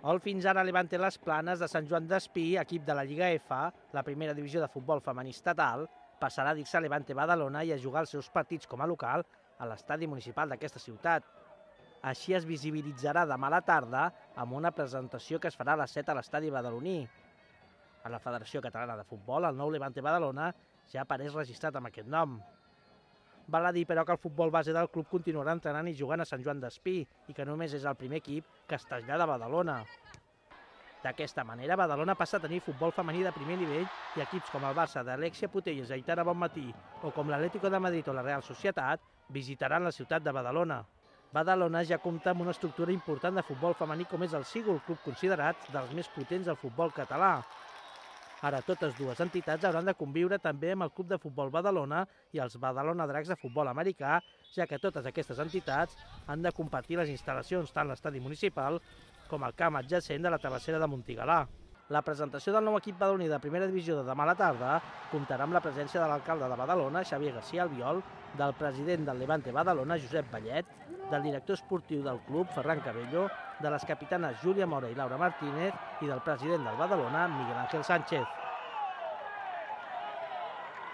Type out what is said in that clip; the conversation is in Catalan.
El fins ara Levante Les Planes de Sant Joan d'Espí, equip de la Lliga F, la primera divisió de futbol femení estatal, passarà a dir-se Levante Badalona i a jugar els seus partits com a local a l'estadi municipal d'aquesta ciutat. Així es visibilitzarà demà a la tarda amb una presentació que es farà a les 7 a l'estadi badaloní. A la Federació Catalana de Futbol, el nou Levante Badalona ja apareix registrat amb aquest nom. Val a dir, però, que el futbol base del club continuarà entrenant i jugant a Sant Joan d'Espí i que només és el primer equip trasllada a Badalona. D'aquesta manera, Badalona passa a tenir futbol femení de primer nivell i equips com el Barça d'Alexia Putelles, Aitana Bonmatí o com l'Atlético de Madrid o la Real Societat visitaran la ciutat de Badalona. Badalona ja compta amb una estructura important de futbol femení com és el Sígol, club considerat dels més potents del futbol català. Ara totes dues entitats hauran de conviure també amb el Club de Futbol Badalona i els Badalona Dracs de futbol americà, ja que totes aquestes entitats han de compartir les instal·lacions tant l'estadi municipal com el camp adjacent de la terrassera de Montigalà. La presentació del nou equip badaloní de primera divisió de demà a la tarda comptarà amb la presència de l'alcalde de Badalona, Xavier García Albiol, del president del Levante Badalona, Josep Vallet, del director esportiu del club, Ferran Cabello, de les capitanes Júlia Mora i Laura Martínez i del president del Badalona, Miguel Ángel Sánchez.